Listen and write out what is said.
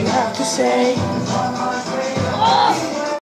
you have to say.